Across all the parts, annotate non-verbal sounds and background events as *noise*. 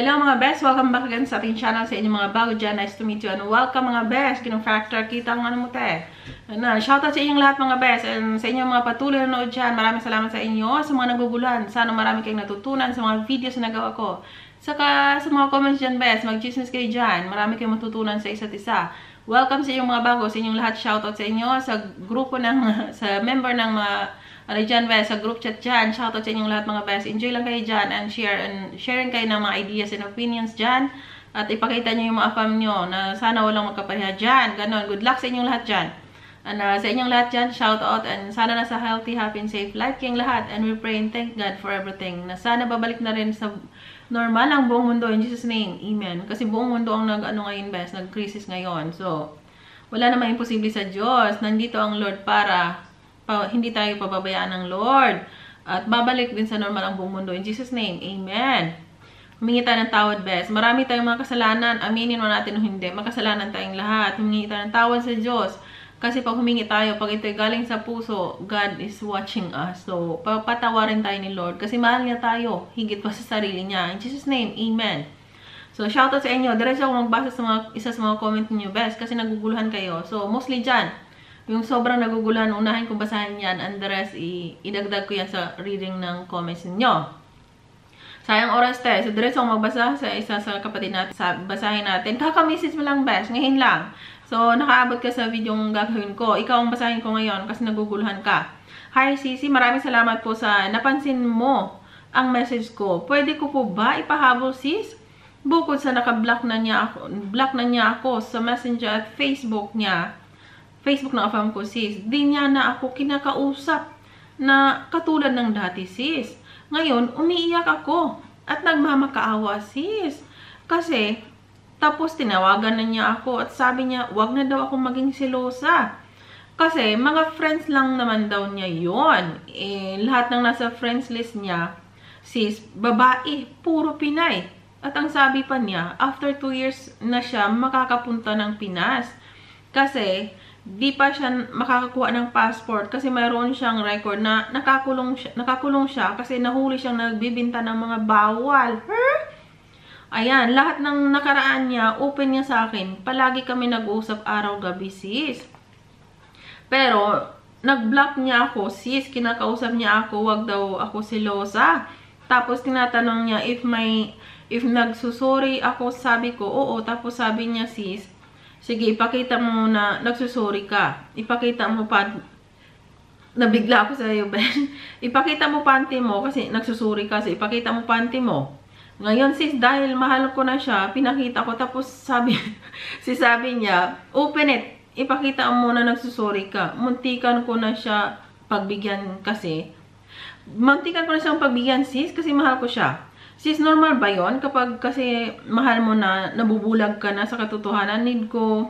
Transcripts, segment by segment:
Hello mga best! Welcome back again sa ating channel sa inyong mga bago dyan. Nice to meet you and welcome mga best! Kinong factor, kita ang ano mo te. Ano, shoutout sa inyong lahat mga best and sa inyong mga patuloy na nood dyan. Maraming salamat sa inyo sa mga naguguluhan. Sana marami kayong natutunan sa mga videos na nagawa ko. Saka sa mga comments dyan best, mag-chismis kayo dyan. Marami kayong matutunan sa isa't isa. Welcome sa inyong mga bago, sa inyong lahat. Shoutout sa inyo, sa grupo ng, *laughs* sa member ng mga ano dyan, best, sa group chat dyan. Shoutout sa inyong lahat mga best. Enjoy lang kayo dyan and share and sharing kayo ng mga ideas and opinions dyan. At ipakita nyo yung mga fam nyo na sana walang magkapareha dyan. Ganon. Good luck sa inyong lahat dyan. And uh, sa inyong lahat dyan, shout out and sana nasa healthy, happy, and safe life kayong lahat. And we pray and thank God for everything. Na sana babalik na rin sa normal ang buong mundo in Jesus name. Amen. Kasi buong mundo ang nag, ano ngayon best, nag-crisis ngayon. So, wala namang imposible sa Diyos. Nandito ang Lord para pa, hindi tayo pababayaan ng Lord. At babalik din sa normal ang buong mundo. In Jesus' name, Amen. Humingi tayo ng tawad, best. Marami tayong mga kasalanan. Aminin mo natin o hindi. Makasalanan tayong lahat. Humingi tayo ng tawad sa Diyos. Kasi pag humingi tayo, pag ito'y galing sa puso, God is watching us. So, papatawarin tayo ni Lord. Kasi mahal niya tayo. Higit pa sa sarili niya. In Jesus' name, Amen. So, shoutout sa inyo. Diretso ako magbasa sa mga, isa sa mga comment niyo, best. Kasi naguguluhan kayo. So, mostly dyan yung sobrang naguguluhan, unahin kong basahin yan and the rest, idagdag ko yan sa reading ng comments ninyo. Sayang oras tayo. So, diretso magbasa sa isa sa kapatid natin. Sa, basahin natin. Kaka-message mo lang, best. Ngayon lang. So, nakaabot ka sa video yung gagawin ko. Ikaw ang basahin ko ngayon kasi naguguluhan ka. Hi, Sisi. Maraming salamat po sa napansin mo ang message ko. Pwede ko po ba ipahabol, sis? Bukod sa naka-block na niya ako, block na niya ako sa Messenger at Facebook niya, Facebook ng afam ko, sis, di niya na ako kinakausap na katulad ng dati, sis. Ngayon, umiiyak ako at nagmamakaawa, sis. Kasi, tapos tinawagan na niya ako at sabi niya, wag na daw akong maging silosa. Kasi, mga friends lang naman daw niya yon eh, Lahat ng nasa friends list niya, sis, babae, puro Pinay. At ang sabi pa niya, after 2 years na siya makakapunta ng Pinas. Kasi, di pa siya makakakuha ng passport kasi mayroon siyang record na nakakulong siya, nakakulong siya kasi nahuli siyang nagbibinta ng mga bawal. Huh? Ayan, lahat ng nakaraan niya, open niya sa akin. Palagi kami nag-uusap araw-gabi, sis. Pero, nag-block niya ako, sis. Kinakausap niya ako, wag daw ako silosa. Tapos, tinatanong niya if may, if nagsusuri ako, sabi ko, oo. Tapos, sabi niya, sis, Sige, ipakita mo na nagsusuri ka. Ipakita mo pa, nabigla ako sa iyo, Ben. *laughs* ipakita mo panty mo kasi nagsusuri ka. So, ipakita mo panty mo. Ngayon, sis, dahil mahal ko na siya, pinakita ko. Tapos, sabi, *laughs* si sabi niya, open it. Ipakita mo na nagsusuri ka. Muntikan ko na siya pagbigyan kasi. Muntikan ko na siyang pagbigyan, sis, kasi mahal ko siya. Sis, normal ba yon Kapag kasi mahal mo na, nabubulag ka na sa katotohanan, need ko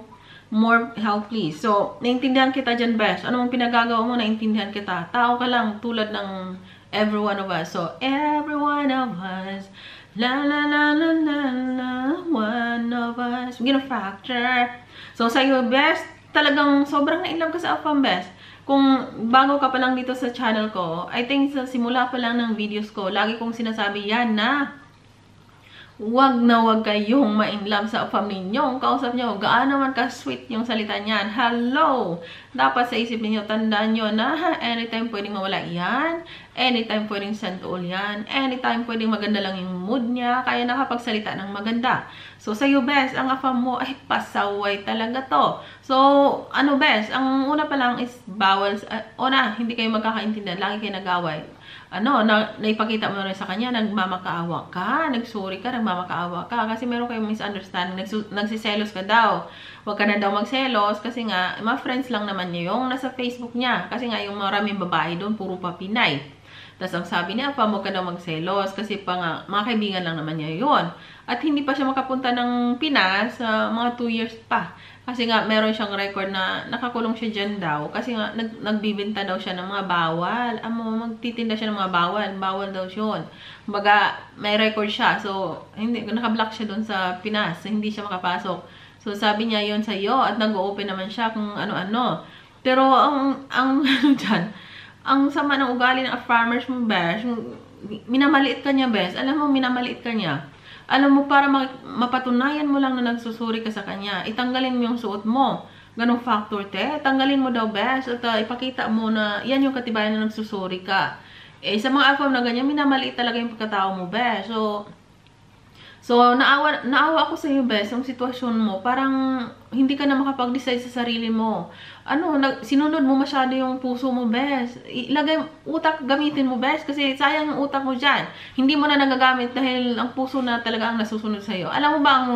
more help please. So, naintindihan kita dyan, best. Ano mong pinagagawa mo, naintindihan kita. Tao ka lang, tulad ng every one of us. So, every one of us, la la la la la la, one of us. Gina factor. So, sa'yo, best, talagang sobrang na-inlove ka sa Afam, best. Kung bago ka pa lang dito sa channel ko, I think sa simula pa lang ng videos ko, lagi kong sinasabi yan na wag na wag kayong ma-inlove sa family ninyo. Kausap nyo, gaano man ka-sweet yung salita niyan. Hello! Dapat sa isip niyo tandaan nyo na *laughs* anytime pwedeng mawala yan. Anytime pwedeng all yan. Anytime pwedeng maganda lang yung mood niya. Kaya nakapagsalita ng maganda. So, sa'yo, best, ang afam mo ay pasaway talaga to. So, ano, best, ang una pa lang is bawal, uh, una, hindi kayo magkakaintindihan, lagi kayo nagaway. Ano, na, naipakita mo na rin sa kanya, nagmamakaawa ka, nagsorry ka, nagmamakaawa ka, kasi meron kayong misunderstanding, Nagsu nagsiselos ka daw. Huwag ka na daw magselos, kasi nga, mga friends lang naman niya yung nasa Facebook niya. Kasi nga, yung maraming babae doon, puro pa Pinay. Tapos ang sabi niya, pa mo ka daw magselos kasi pa nga, mga kaibigan lang naman niya yon At hindi pa siya makapunta ng Pinas sa uh, mga 2 years pa. Kasi nga, meron siyang record na nakakulong siya dyan daw. Kasi nga, nag, nagbibinta daw siya ng mga bawal. Amo, magtitinda siya ng mga bawal. Bawal daw yun. Kumbaga, may record siya. So, hindi, nakablock siya doon sa Pinas. So, hindi siya makapasok. So, sabi niya yon sa iyo at nag-open naman siya kung ano-ano. Pero, ang, ang, ano *laughs* dyan, ang sama ng ugali ng farmers mo, Besh, minamaliit ka niya, Besh. Alam mo, minamaliit ka niya. Alam mo, para mapatunayan mo lang na nagsusuri ka sa kanya, itanggalin mo yung suot mo. Ganong factor, te. Tanggalin mo daw, Besh. At uh, ipakita mo na yan yung katibayan na nagsusuri ka. Eh, sa mga afam na ganyan, minamaliit talaga yung pagkatao mo, Besh. So, So, naawa, naawa ako sa iyo, Bes, yung sitwasyon mo. Parang hindi ka na makapag-decide sa sarili mo. Ano, nag, sinunod mo masyado yung puso mo, Bes. Ilagay, utak, gamitin mo, Bes. Kasi sayang yung utak mo dyan. Hindi mo na nagagamit dahil ang puso na talaga ang nasusunod sa iyo. Alam mo ba ang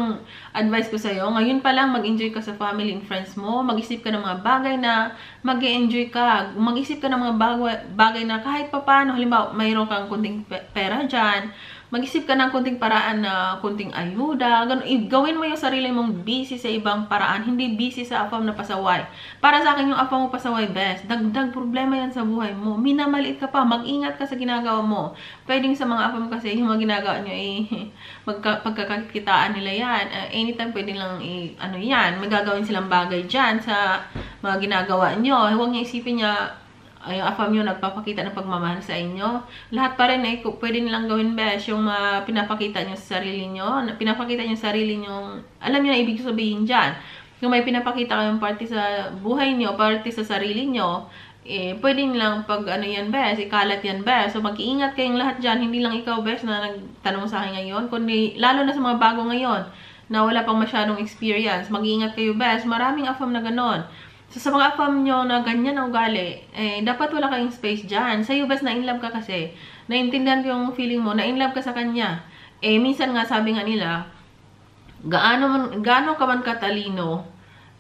advice ko sa iyo? Ngayon pa lang, mag-enjoy ka sa family and friends mo. Mag-isip ka ng mga bagay na mag enjoy ka. Mag-isip ka ng mga bagay, bagay na kahit pa paano, halimbawa, mayroon kang kunting pera dyan, mag-isip ka ng kunting paraan na kunting ayuda. Ganun, gawin mo yung sarili mong busy sa ibang paraan, hindi busy sa afam na pasaway. Para sa akin yung afam mo pasaway best. Dagdag problema yan sa buhay mo. Minamaliit ka pa, mag-ingat ka sa ginagawa mo. Pwedeng sa mga afam kasi yung mga ginagawa nyo eh, *laughs* magka, pagkakakitaan nila yan. Uh, anytime pwede lang eh, ano yan, magagawin silang bagay dyan sa mga ginagawa nyo. Huwag niya isipin niya, ay, afam yung nagpapakita ng pagmamahal sa inyo. Lahat pa rin eh, pwede nilang gawin best yung uh, pinapakita nyo sa sarili nyo. Pinapakita nyo sa sarili nyo, alam nyo na ibig sabihin dyan. Kung may pinapakita kayong party sa buhay nyo, party sa sarili nyo, eh, pwede nilang pag ano yan best, ikalat yan best. So, mag-iingat kayong lahat dyan. Hindi lang ikaw best na nagtanong sa akin ngayon, kundi lalo na sa mga bago ngayon na wala pang masyadong experience. Mag-iingat kayo best. Maraming afam na ganon. So, sa mga afam nyo na ganyan ang ugali, eh, dapat wala kayong space dyan. Sa bas na in love ka kasi. Naintindihan ko yung feeling mo, na in love ka sa kanya. Eh, minsan nga sabi nga nila, gaano, man, gaano ka man katalino,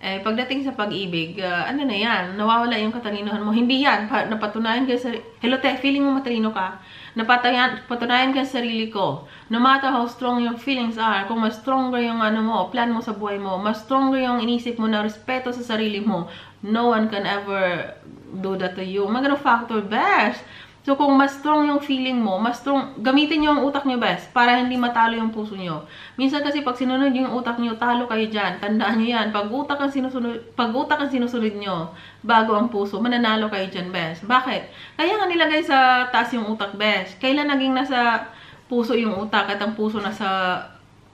eh, pagdating sa pag-ibig, uh, ano na yan, nawawala yung katalinohan mo. Hindi yan, pa, napatunayan ka sa, hello te, feeling mo matalino ka, napatayan, patunayan ka sa sarili ko. No matter how strong your feelings are, kung mas stronger yung ano mo, plan mo sa buhay mo, mas stronger yung inisip mo na respeto sa sarili mo, no one can ever do that to you. Magano factor, best. So, kung mas strong yung feeling mo, mas strong, gamitin nyo ang utak nyo best para hindi matalo yung puso nyo. Minsan kasi pag sinunod yung utak nyo, talo kayo dyan. Tandaan nyo yan. Pag utak ang sinusunod, pag utak ang sinusunod nyo, bago ang puso, mananalo kayo dyan best. Bakit? Kaya nga nilagay sa taas yung utak best. Kailan naging nasa puso yung utak at ang puso nasa,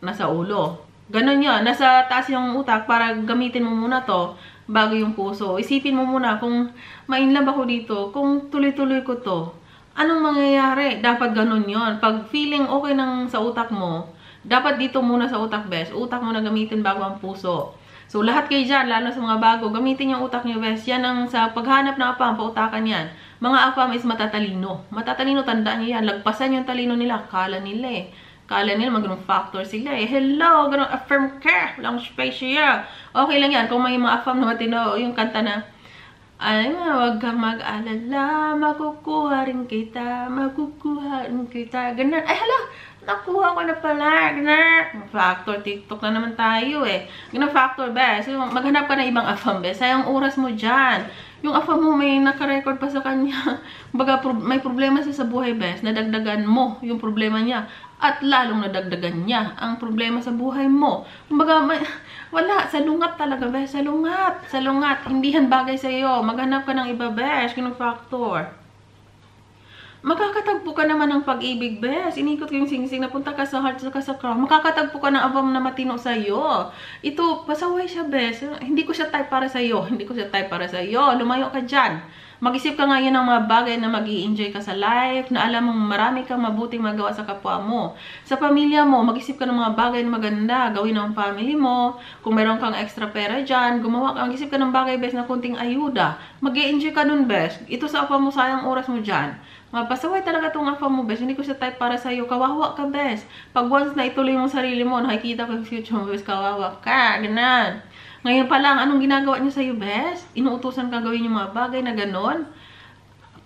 nasa ulo. Ganon yun. Nasa taas yung utak para gamitin mo muna to bago yung puso. Isipin mo muna kung mainlove ako dito, kung tuloy-tuloy ko to, anong mangyayari? Dapat ganon yon Pag feeling okay nang sa utak mo, dapat dito muna sa utak best. Utak mo na gamitin bago ang puso. So, lahat kayo dyan, lalo sa mga bago, gamitin yung utak nyo best. Yan ang sa paghanap ng apam, pautakan yan. Mga apam is matatalino. Matatalino, tandaan nyo yan. Lagpasan yung talino nila. Kala nila eh. Kala nila magandang factor sila eh. Hello, ganun affirm ka. Walang space siya. Okay lang yan. Kung may mga affirm na matino, yung kanta na, ay, wag kang mag-alala, makukuha rin kita, makukuha rin kita. Ganun. Ay, hala, nakuha ko na pala. Ganun. Factor, TikTok na naman tayo eh. Ganun factor, best. So, maghanap ka ng ibang afam, best. Sayang oras mo dyan. Yung afam mo, may naka-record pa sa kanya. *laughs* Baga, pro may problema siya sa buhay, best. Nadagdagan mo yung problema niya. At lalong nadagdagan niya ang problema sa buhay mo. Kumbaga, may, wala, salungat talaga, besh. Salungat. Salungat. Hindi yan bagay sa iyo. Maghanap ka ng iba, besh. Kinong factor. Makakatagpo ka naman ng pag-ibig, besh. Inikot ko yung singsing, napunta ka sa heart, ka sa crown. Makakatagpo ka ng abang na matino sa iyo. Ito, pasaway siya, besh. Hindi ko siya type para sa iyo. *laughs* Hindi ko siya type para sa iyo. Lumayo ka dyan. Mag-isip ka ngayon ng mga bagay na mag enjoy ka sa life, na alam mong marami kang mabuting magawa sa kapwa mo. Sa pamilya mo, mag-isip ka ng mga bagay na maganda, gawin ng family mo. Kung meron kang extra pera dyan, gumawa ka, mag-isip ka ng bagay, best, na kunting ayuda. mag enjoy ka dun, best. Ito sa apa mo, sayang oras mo dyan. Mapasaway talaga itong apa mo, best. Hindi ko siya type para sa'yo. Kawawa ka, best. Pag once na ituloy mo sarili mo, nakikita ko yung future mo, best, kawawa ka. Ganan. Ngayon pa lang, anong ginagawa niya sa'yo, best? Inuutosan ka gawin yung mga bagay na ganon?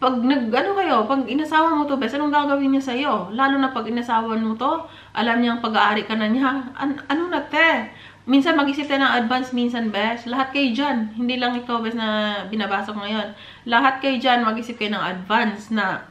pag nag, ano kayo, pag inasawa mo to, bes, anong gagawin niya sa'yo? Lalo na pag inasawa mo to, alam niyang pag-aari ka na niya. An ano na, te? Minsan mag-isip tayo ng advance, minsan, bes. Lahat kayo dyan. Hindi lang ikaw, bes, na binabasa ko ngayon. Lahat kayo dyan, mag-isip kayo ng advance na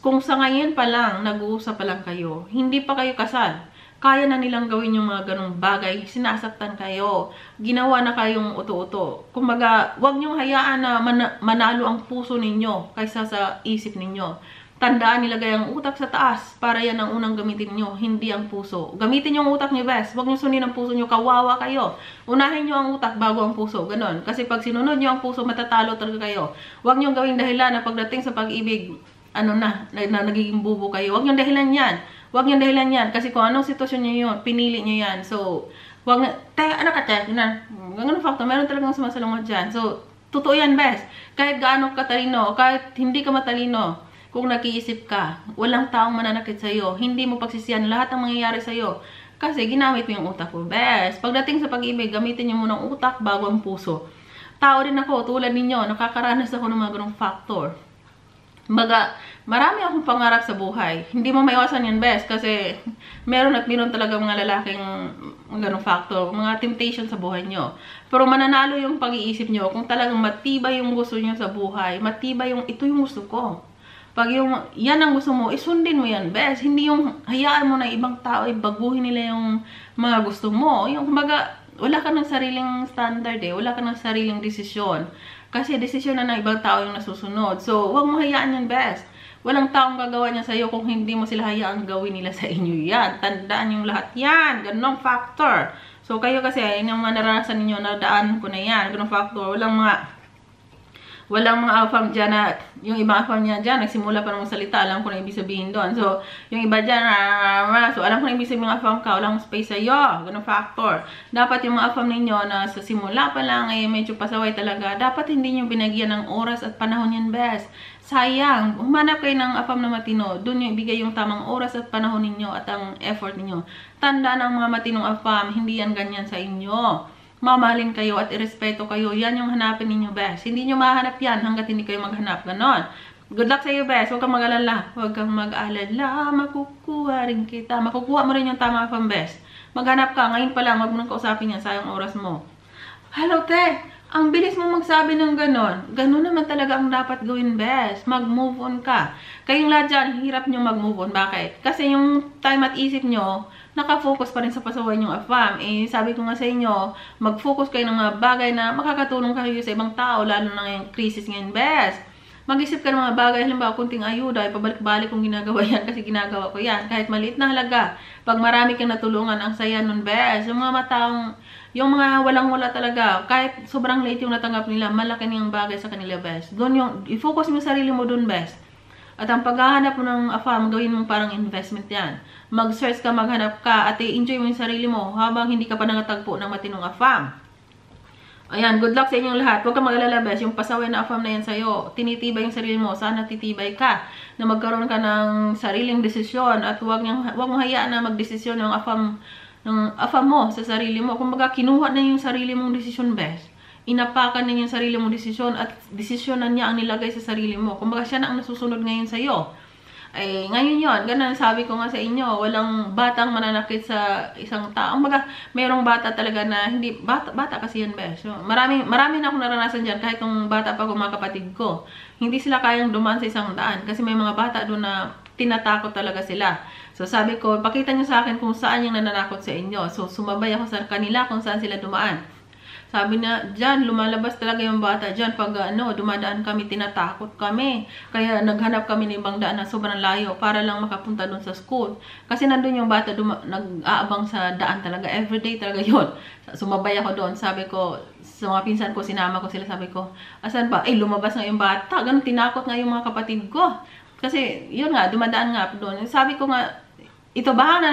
kung sa ngayon pa lang, nag-uusap pa lang kayo, hindi pa kayo kasal kaya na nilang gawin yung mga ganong bagay, sinasaktan kayo, ginawa na kayong uto-uto. Kumbaga, huwag niyong hayaan na man manalo ang puso ninyo kaysa sa isip ninyo. Tandaan, nilagay ang utak sa taas para yan ang unang gamitin nyo, hindi ang puso. Gamitin yung utak niyo, best. Huwag niyo sundin ang puso niyo, kawawa kayo. Unahin niyo ang utak bago ang puso, ganon. Kasi pag sinunod niyo ang puso, matatalo talaga kayo. Huwag niyo gawing dahilan na pagdating sa pag-ibig, ano na, na, na nagiging bubo kayo. Huwag niyo dahilan yan. Huwag yung dahilan yan. Kasi kung anong sitwasyon nyo yun, pinili nyo yan. So, wag na, te, ano ka, te, na, ganun factor, meron talagang sumasalungat dyan. So, totoo yan, best. Kahit gaano katalino, kahit hindi ka matalino, kung nag-iisip ka, walang taong mananakit sa'yo, hindi mo pagsisiyan lahat ng mangyayari sa'yo. Kasi ginamit mo yung utak mo, best. Pagdating sa pag-ibig, gamitin nyo muna ang utak bago ang puso. Tao rin ako, tulad ninyo, nakakaranas ako ng mga ganong factor. Baga, marami akong pangarap sa buhay. Hindi mo maiwasan yan, best. Kasi meron at meron talaga mga lalaking ganong factor, mga temptation sa buhay nyo. Pero mananalo yung pag-iisip nyo kung talagang matibay yung gusto nyo sa buhay. Matibay yung, ito yung gusto ko. Pag yung, yan ang gusto mo, isundin mo yan, best. Hindi yung hayaan mo na ibang tao, ibaguhin nila yung mga gusto mo. Yung, kumbaga, wala ka ng sariling standard eh. Wala ka ng sariling desisyon. Kasi desisyon na ng ibang tao yung nasusunod. So, huwag mo hayaan yan, best. Walang taong gagawa niya sa'yo kung hindi mo sila hayaan gawin nila sa inyo yan. Tandaan yung lahat yan. Ganong factor. So, kayo kasi, yun yung mga naranasan ninyo, nadaan ko na yan. Ganong factor. Walang mga walang mga afam dyan na, yung ibang afam niya dyan, nagsimula pa ng salita, alam ko na ibig sabihin doon. So, yung iba dyan, uh, so alam ko na ibig sabihin ng afam ka, walang space sa'yo, ganun factor. Dapat yung mga afam ninyo na sa simula pa lang, eh, medyo pasaway talaga, dapat hindi nyo binagyan ng oras at panahon yan best. Sayang, humanap kayo ng afam na matino, doon yung ibigay yung tamang oras at panahon ninyo at ang effort ninyo. Tanda ng mga matinong afam, hindi yan ganyan sa inyo mamahalin kayo at irespeto kayo, yan yung hanapin ninyo, best. Hindi nyo mahanap yan hanggat hindi kayo maghanap. Ganon. Good luck sa iyo, best. Huwag kang mag-alala. Huwag kang mag-alala. Makukuha rin kita. Makukuha mo rin yung tama pang best. Maghanap ka. Ngayon pa lang, huwag mo nang kausapin yan. Sayang oras mo. Hello, te. Ang bilis mo magsabi ng ganon. Ganon naman talaga ang dapat gawin, best. Mag-move on ka. Kayong lahat dyan, hirap nyo mag-move on. Bakit? Kasi yung time at isip nyo, nakafocus pa rin sa pasaway yung AFAM. Eh, sabi ko nga sa inyo, mag-focus kayo ng mga bagay na makakatulong kayo sa ibang tao, lalo na ngayong crisis ngayon, best. Mag-isip ka ng mga bagay, halimbawa, kunting ayuda, pabalik-balik kong ginagawa *laughs* yan kasi ginagawa ko yan. Kahit maliit na halaga, pag marami kang natulungan, ang saya nun, best. Yung mga mataong, yung mga walang-wala talaga, kahit sobrang late yung natanggap nila, malaki niyang bagay sa kanila, best. Doon yung, i-focus mo sarili mo doon, best. At ang paghahanap mo ng AFAM, gawin mo parang investment yan. Mag-search ka, maghanap ka, at i-enjoy mo yung sarili mo habang hindi ka pa nangatagpo ng matinong AFAM. Ayan, good luck sa inyong lahat. Huwag kang mag-alala, Yung pasaway na AFAM na yan sa'yo, tinitibay yung sarili mo. Sana titibay ka na magkaroon ka ng sariling desisyon at huwag, niyang, huwag mong hayaan na magdesisyon ng AFAM, ng AFAM mo sa sarili mo. Kung baga, kinuha na yung sarili mong desisyon, best inapakan niya yung sarili mong desisyon at desisyonan niya ang nilagay sa sarili mo. Kumbaga siya na ang nasusunod ngayon sa iyo. Ay, ngayon yon ganun sabi ko nga sa inyo, walang batang mananakit sa isang tao. Kumbaga, mayroong bata talaga na hindi, bata, bata kasi yan, bes. So, marami, marami na akong naranasan dyan, kahit kung bata pa ko mga kapatid ko. Hindi sila kayang dumaan sa isang daan kasi may mga bata doon na tinatakot talaga sila. So, sabi ko, pakita niyo sa akin kung saan yung nananakot sa inyo. So, sumabay ako sa kanila kung saan sila dumaan. Sabi na, dyan, lumalabas talaga yung bata. Dyan, pag ano, dumadaan kami, tinatakot kami. Kaya naghanap kami ng ibang daan na sobrang layo para lang makapunta doon sa school. Kasi nandun yung bata, nag-aabang sa daan talaga. Everyday talaga *laughs* yon Sumabay ako doon. Sabi ko, sa mga pinsan ko, sinama ko sila, sabi ko, asan ba? Eh, lumabas nga yung bata. Ganun, tinakot nga yung mga kapatid ko. Kasi, yun nga, dumadaan nga doon. Sabi ko nga, ito ba ang,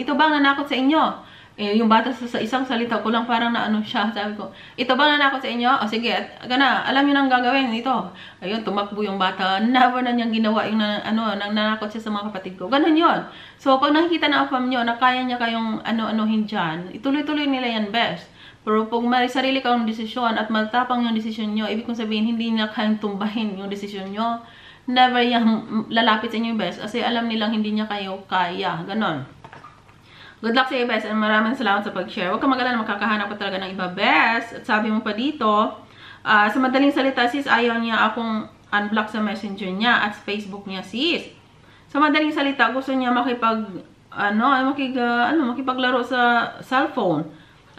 ito ba ang nanakot sa inyo? Eh, yung bata sa, sa isang salita ko lang parang na ano siya. *laughs* Sabi ko, ito ba nanakot sa inyo? O sige, at, gana, alam niyo nang gagawin ito. Ayun, tumakbo yung bata. *laughs* Never na niyang ginawa yung na, ano, nang nanakot siya sa mga kapatid ko. Ganun yon So, pag nakikita ng afam niyo na kaya niya kayong ano-anuhin dyan, ituloy-tuloy nila yan best. Pero pag may sarili kang desisyon at matapang yung desisyon nyo, ibig kong sabihin, hindi na kayang tumbahin yung desisyon nyo, never yung lalapit sa inyo yung best kasi alam nilang hindi niya kayo kaya. Ganon. Good luck sa iyo, best. And maraming salamat sa pag-share. Huwag ka mag-alala, makakahanap ka talaga ng iba, best. At sabi mo pa dito, uh, sa madaling salita, sis, ayaw niya akong unblock sa messenger niya at sa Facebook niya, sis. Sa madaling salita, gusto niya makipag, ano, makig, uh, ano, makipaglaro sa cellphone.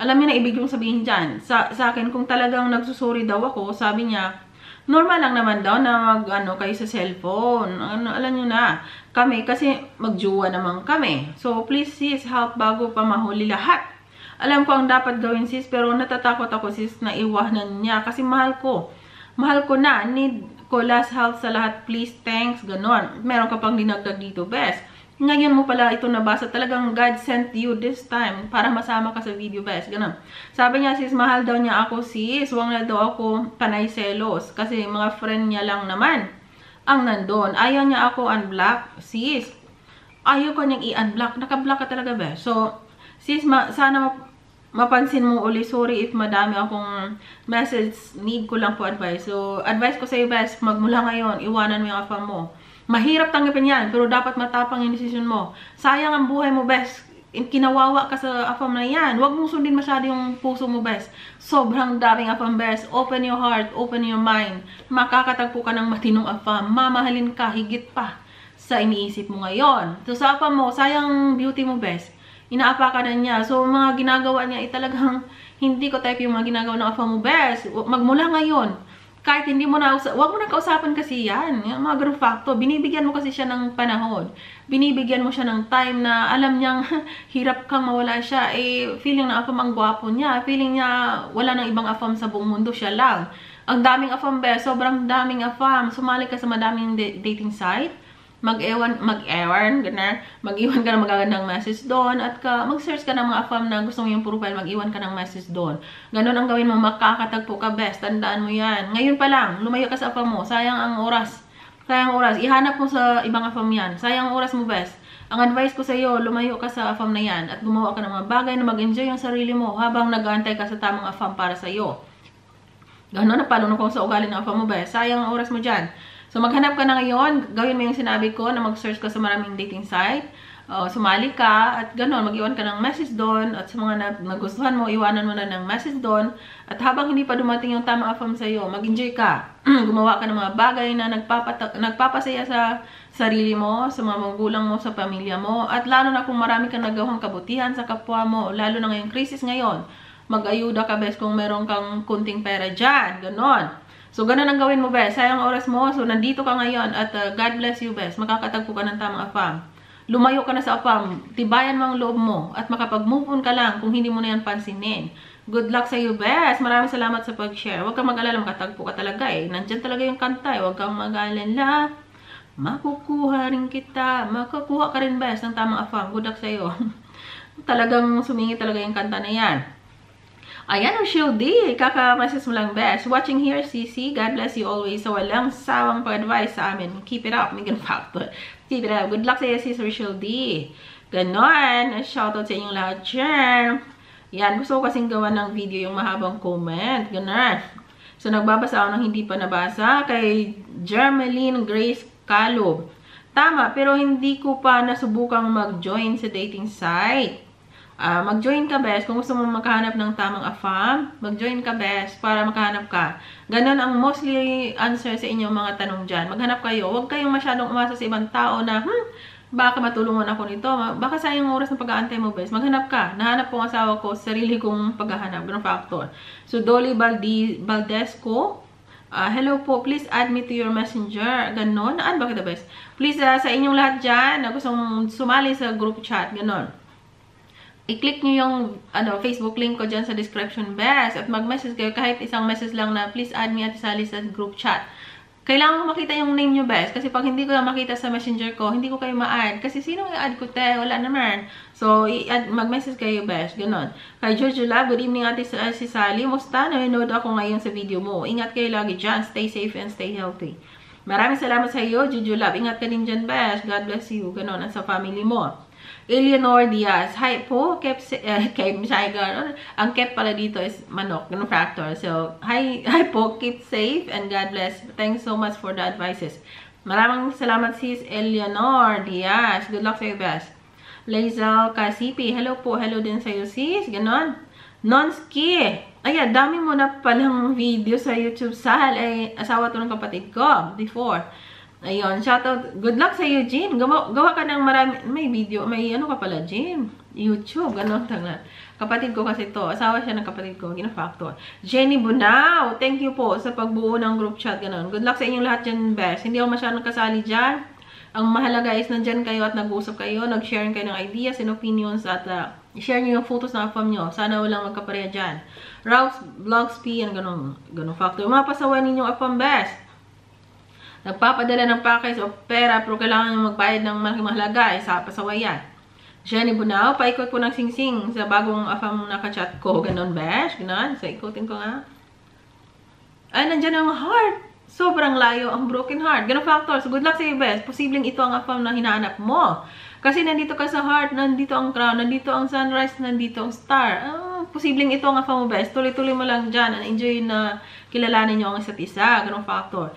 Alam niya na ibig yung sabihin dyan. Sa, sa akin, kung talagang nagsusuri daw ako, sabi niya, normal lang naman daw na mag, ano, kayo sa cellphone. Ano, alam niyo na. Kami, kasi magjuwa naman kami. So, please sis, help bago pa mahuli lahat. Alam ko ang dapat gawin sis, pero natatakot ako sis na iwanan niya kasi mahal ko. Mahal ko na. Need ko last help sa lahat. Please, thanks. Ganon. Meron ka pang dinagdag dito, best ngayon mo pala ito nabasa, talagang God sent you this time para masama ka sa video best. Ganun. Sabi niya, sis, mahal daw niya ako, sis. Huwag na daw ako panay selos. Kasi mga friend niya lang naman ang nandun. Ayaw niya ako unblock, sis. Ayaw ko niyang i-unblock. Naka-block ka talaga, best. So, sis, ma sana ma mapansin mo uli. Sorry if madami akong message. Need ko lang po advice. So, advice ko sa iyo, best, magmula ngayon, iwanan mo yung afa mo Mahirap tanggapin yan, pero dapat matapang yung decision mo. Sayang ang buhay mo, best. Kinawawa ka sa afam na yan. Huwag mong sundin masyado yung puso mo, best. Sobrang daming afam, best. Open your heart, open your mind. Makakatagpo ka ng matinong afam. Mamahalin ka, higit pa sa iniisip mo ngayon. So, sa afam mo, sayang beauty mo, best. Inaapa ka na niya. So, mga ginagawa niya, ay talagang *laughs* hindi ko type yung mga ginagawa ng afam mo, best. Magmula ngayon, kahit hindi mo na, wag mo na kausapan kasi yan. Yung mga ganung facto. Binibigyan mo kasi siya ng panahon. Binibigyan mo siya ng time na alam niyang *laughs* hirap kang mawala siya. Eh, feeling na afam ang gwapo niya. Feeling niya wala nang ibang afam sa buong mundo, siya lang. Ang daming afam, be. Sobrang daming afam. Sumali ka sa madaming dating site mag-ewan, mag-ewan, gana, mag-iwan ka ng magagandang message doon, at ka, mag-search ka ng mga affirm na gusto mo yung profile, mag-iwan ka ng message doon. Ganon ang gawin mo, makakatagpo ka best, tandaan mo yan. Ngayon pa lang, lumayo ka sa affirm mo, sayang ang oras. Sayang oras, ihanap mo sa ibang affirm yan. Sayang oras mo best. Ang advice ko sa iyo, lumayo ka sa affirm na yan at gumawa ka ng mga bagay na mag-enjoy yung sarili mo habang nag-aantay ka sa tamang affirm para sa iyo. Ganon, napalunok ko sa ugali ng affirm mo best. Sayang ang oras mo dyan. So, maghanap ka na ngayon. Gawin mo yung sinabi ko na mag-search ka sa maraming dating site. Uh, sumali ka at gano'n, mag-iwan ka ng message doon at sa mga na nagustuhan mo, iwanan mo na ng message doon at habang hindi pa dumating yung tama affirm sa iyo, mag-enjoy ka. *clears throat* Gumawa ka ng mga bagay na nagpapasaya sa sarili mo, sa mga magulang mo, sa pamilya mo at lalo na kung marami kang nagawang kabutihan sa kapwa mo, lalo na ngayong crisis ngayon, mag-ayuda ka best kung meron kang kunting pera dyan, gano'n. So, ganun ang gawin mo, bes. Sayang oras mo. So, nandito ka ngayon at uh, God bless you, bes. Makakatagpo ka ng tamang afam. Lumayo ka na sa afam. Tibayan mo ang loob mo. At makapag-move on ka lang kung hindi mo na yan pansinin. Good luck sa iyo, bes. Maraming salamat sa pag-share. Huwag kang mag-alala. Makatagpo ka talaga eh. Nandyan talaga yung kanta eh. Huwag kang mag-alala. Makukuha rin kita. Makakuha ka rin, bes, ng tamang afam. Good luck sa. *laughs* Talagang sumingi talaga yung kanta na yan. Ayan ang shield D. Kaka-message mo lang best. Watching here, CC. God bless you always. So, walang sawang pag-advise sa amin. Keep it up. May ganun factor. Keep it up. Good luck sa iyo, sis Rachel D. Ganon. Shoutout sa inyong lahat dyan. Yan. Gusto ko kasing gawa ng video yung mahabang comment. Ganon. So, nagbabasa ako ng hindi pa nabasa kay Jermeline Grace Calob. Tama, pero hindi ko pa nasubukang mag-join sa dating site. Uh, mag-join ka best kung gusto mo makahanap ng tamang afam. Mag-join ka best para makahanap ka. Ganon ang mostly answer sa inyong mga tanong dyan. Maghanap kayo. Huwag kayong masyadong umasa sa ibang tao na, hmm, baka matulungan ako nito. Baka sayang oras ng pag-aantay mo best. Maghanap ka. Nahanap ko ang asawa ko, sarili kong paghahanap. Ganong factor. So, Dolly Baldi Valdesco. Uh, hello po, please add me to your messenger. Ganon. Add ba kita best? Please, uh, sa inyong lahat dyan, na gustong sumali sa group chat. Ganon i-click nyo yung ano, Facebook link ko dyan sa description box at mag-message kayo kahit isang message lang na please add me at isali sa group chat. Kailangan ko makita yung name nyo best kasi pag hindi ko na makita sa messenger ko, hindi ko kayo ma-add. Kasi sino yung add ko te? Wala naman. So, mag-message kayo best. Ganon. Kay Jojo Love, good evening ate uh, si Sally. Musta? Nanonood ako ngayon sa video mo. Ingat kayo lagi dyan. Stay safe and stay healthy. Maraming salamat sa iyo, Jojo Love. Ingat ka din dyan best. God bless you. Ganon. At sa family mo. Eleanor Diaz. Hi po, Kep, uh, *laughs* Kep, Shaigar. Ang Kep pala dito is manok, ganun factor. So, hi, *laughs* hi po, keep safe and God bless. Thanks so much for the advices. Maraming salamat sis Eleanor Diaz. Good luck sa best. Lazel Kasipi. Hello po. Hello din sa iyo, sis. Ganon. Non-ski. Ayan, dami mo na palang *laughs* video sa YouTube. Sahal ay asawa to ng kapatid ko before. Ayun, shoutout. Good luck sa iyo, Jean. Gawa, gawa ka ng marami. May video. May ano ka pala, Jean. YouTube. Ganon tanga. Kapatid ko kasi to. Asawa siya ng kapatid ko. Gina-factor. Jenny Bunao. Thank you po sa pagbuo ng group chat. Ganon. Good luck sa inyong lahat dyan, best. Hindi ako masyadong kasali dyan. Ang mahalaga is nandyan kayo at nag-usap kayo. Nag-share kayo ng ideas and opinions at uh, share nyo yung photos ng afam nyo. Sana walang magkapareha dyan. Routes, Vlogs P, and ganun, ganun factor. Mga pasaway ninyong afam best. Nagpapadala ng package o pera pero kailangan nyo magbayad ng malaking mahalaga. Eh, sa pasaway yan. Jenny Bunao, paikot po ng singsing sa bagong afam nakachat ko. Ganon, besh. Ganon. Sa ikotin ko nga. Ay, nandyan ang heart. Sobrang layo ang broken heart. Ganon factor. So, good luck sa iyo, best. Posibleng ito ang afam na hinahanap mo. Kasi nandito ka sa heart, nandito ang crown, nandito ang sunrise, nandito ang star. Ah, posibleng ito ang afam mo, best. Tuloy-tuloy mo lang dyan. And enjoy na kilalanin nyo ang isa't isa. Ganon factor.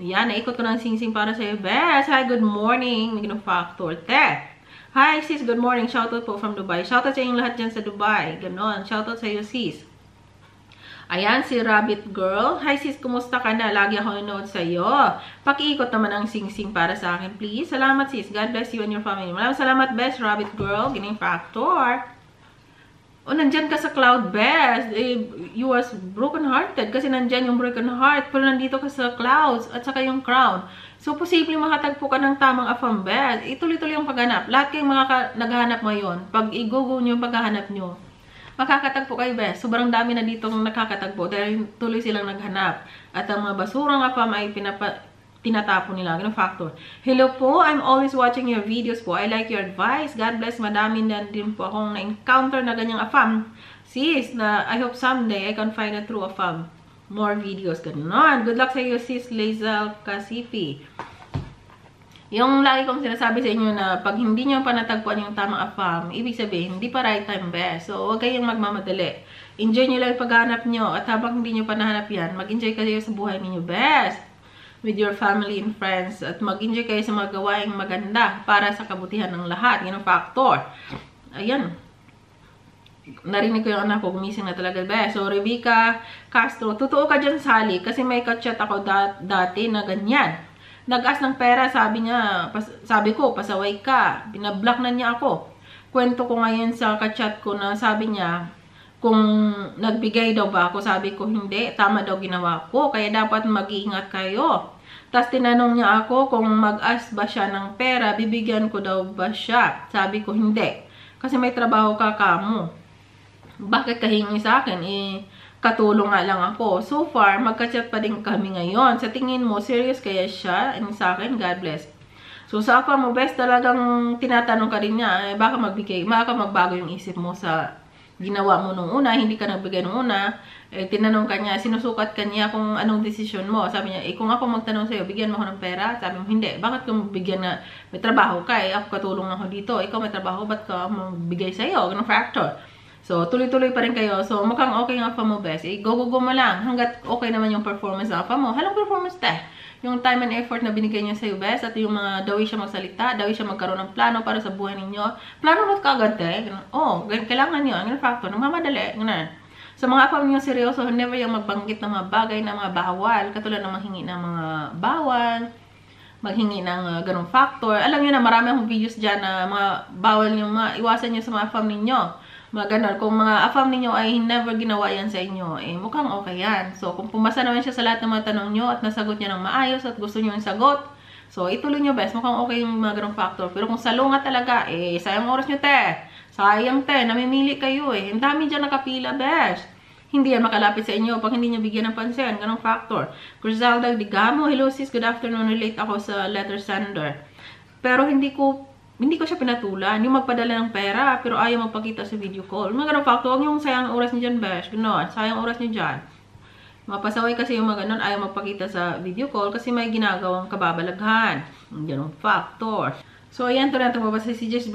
Yan, naikot ko ng singsing para sa iyo, best. Hi, good morning. Ganon factor. Te. Hi sis, good morning. Shoutout po from Dubai. Shoutout sa inyong lahat dyan sa Dubai. Ganon. Shoutout sa iyo sis. Ayan, si Rabbit Girl. Hi sis, kumusta ka na? Lagi ako nanood sa iyo. Pakiikot naman ang sing-sing para sa akin, please. Salamat sis. God bless you and your family. Maraming salamat, best Rabbit Girl. Gining factor. O, nandyan ka sa cloud best. Eh, you was broken-hearted kasi nandyan yung broken heart. Pero nandito ka sa clouds at saka yung crown. So, posible makatagpo ka ng tamang afam bed. Ituloy-tuloy yung paghanap. Lahat kayong mga naghahanap ngayon, pag i-google nyo yung paghahanap nyo, makakatagpo kayo best. Sobrang dami na dito nakakatagpo dahil tuloy silang naghanap. At ang mga basurang afam ay pinapa tinatapon nila. Ganun factor. Hello po, I'm always watching your videos po. I like your advice. God bless. Madami na din po akong na-encounter na ganyang afam. Sis, na I hope someday I can find a true afam more videos. Ganon. Good luck sa iyo, sis Lazel Kasipi. Yung lagi kong sinasabi sa inyo na pag hindi nyo pa natagpuan yung tamang afam, ibig sabihin, hindi pa right time best. So, huwag kayong magmamadali. Enjoy nyo lang paghanap nyo. At habang hindi nyo pa nahanap yan, mag-enjoy kayo sa buhay ninyo best with your family and friends. At mag-enjoy kayo sa mga gawaing maganda para sa kabutihan ng lahat. Yan ang factor. Ayan narinig ko yung anak ko, gumising na talaga. Be, so, Rebecca Castro, totoo ka dyan, Sally, kasi may kachat ako dat dati na ganyan. Nag-as ng pera, sabi niya, pas sabi ko, pasaway ka. Binablock na niya ako. Kwento ko ngayon sa kachat ko na sabi niya, kung nagbigay daw ba ako, sabi ko hindi, tama daw ginawa ko, kaya dapat mag-iingat kayo. Tapos tinanong niya ako kung mag-as ba siya ng pera, bibigyan ko daw ba siya. Sabi ko hindi, kasi may trabaho ka kamo bakit kahingi sa akin? Eh, katulong nga lang ako. So far, magka-chat pa din kami ngayon. Sa tingin mo, serious kaya siya? And sa akin, God bless. So, sa apa mo, best talagang tinatanong ka rin niya, eh, baka magbigay, baka magbago yung isip mo sa ginawa mo nung una, hindi ka nagbigay nung una, eh, tinanong ka niya, sinusukat ka niya kung anong desisyon mo. Sabi niya, eh, kung ako magtanong sa'yo, bigyan mo ako ng pera? Sabi mo, hindi. Bakit kung bigyan na, may trabaho ka, eh, ako katulong ako dito, ikaw may trabaho, ba't ka magbigay sa'yo? Ganong factor. So, tuloy-tuloy pa rin kayo. So, mukhang okay ang AFA mo, best. Eh, go-go-go mo lang. Hanggat okay naman yung performance ng AFA mo. Halong performance te. Yung time and effort na binigay niya sa'yo, best. At yung mga dawi siya magsalita, dawi siya magkaroon ng plano para sa buhay ninyo. Plano not kagad, te. Oh, kailangan yun. Ang factor. Nagmamadali. Ganun. Sa mga AFA niyo seryoso, never yung magbanggit ng mga bagay na mga bawal. Katulad ng manghingi ng mga bawal maghingi ng uh, ganong factor. Alam niyo na marami akong videos dyan na mga bawal yung mga iwasan niyo sa mga fam ninyo mga ganun. Kung mga afam ninyo ay never ginawa yan sa inyo, eh mukhang okay yan. So, kung pumasa naman siya sa lahat ng mga tanong nyo at nasagot niya ng maayos at gusto nyo yung sagot, so ituloy nyo best. Mukhang okay yung mga ganong factor. Pero kung salunga talaga, eh sayang oras nyo te. Sayang te, namimili kayo eh. Ang dami dyan nakapila best. Hindi yan makalapit sa inyo pag hindi nyo bigyan ng pansin. Ganong factor. Crisalda Digamo, hello sis, good afternoon. Relate ako sa letter sender. Pero hindi ko hindi ko siya pinatulan. Yung magpadala ng pera, pero ayaw magpakita sa video call. Mga ganun factor, huwag yung sayang oras niyo dyan, besh. Ganon, sayang oras niyo dyan. Mapasaway kasi yung mga ganun, ayaw magpakita sa video call kasi may ginagawang kababalaghan. Ganun factor. So, ayan, ito na ito mabasa si Jess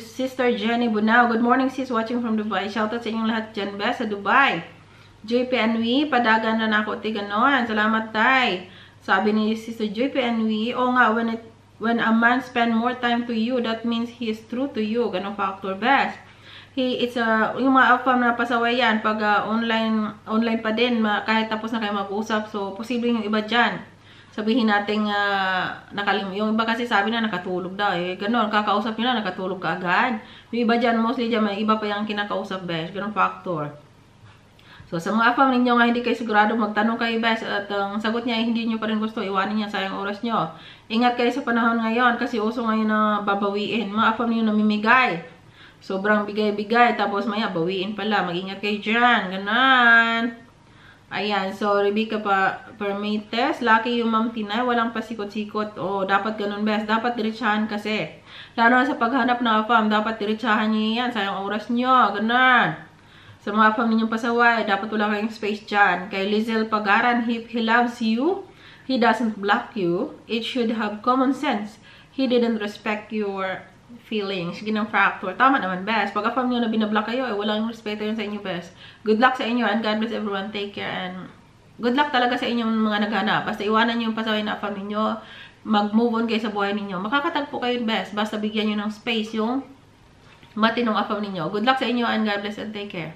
Sister Jenny Bunao. Good morning, sis, watching from Dubai. Shoutout sa inyong lahat dyan, best, sa Dubai. JP Anwi, padagan na na ako, ti ganon. Salamat, tay. Sabi ni Sister Joy PNW, o nga, when, it, when a man spend more time to you, that means he is true to you. Ganong factor best. He, it's a, yung mga affirm na pasaway yan, pag uh, online, online pa din, kahit tapos na kayo mag-usap, so, posibleng yung iba dyan. Sabihin natin, uh, nakalim, yung iba kasi sabi na nakatulog daw, eh, ganon, kakausap nyo na, nakatulog ka agad. Yung iba dyan, mostly dyan, may iba pa yung kinakausap, best, ganong factor. So, sa mga affirm ninyo nga hindi kayo sigurado, magtanong kayo best at ang sagot niya ay hindi nyo pa rin gusto, iwanin niya sayang oras nyo. Ingat kayo sa panahon ngayon kasi uso ngayon na babawiin. Mga affirm ninyo namimigay. Sobrang bigay-bigay, tapos maya bawiin pala. Mag-ingat kayo dyan. Ganon. Ayan, so Rebecca pa Permites, lucky yung Ma'am Tinay, walang pasikot-sikot. O, oh, dapat ganun best. Dapat diretsahan kasi. Lalo na sa paghanap ng affirm, dapat diretsahan niyo yan. Sayang oras nyo. Ganon. Sa mga fam ninyong pasaway, dapat wala kayong space dyan. Kay Lizel Pagaran, if he loves you, he doesn't block you. It should have common sense. He didn't respect your feelings. Ginang factor. Tama naman, best. Pag fam nyo na binablock kayo, eh, walang respeto yun sa inyo, best. Good luck sa inyo and God bless everyone. Take care and good luck talaga sa inyong mga naghanap. Basta iwanan nyo yung pasaway na fam ninyo. Mag-move on kayo sa buhay ninyo. Makakatagpo kayo, best. Basta bigyan nyo ng space yung matinong afam ninyo. Good luck sa inyo and God bless and take care.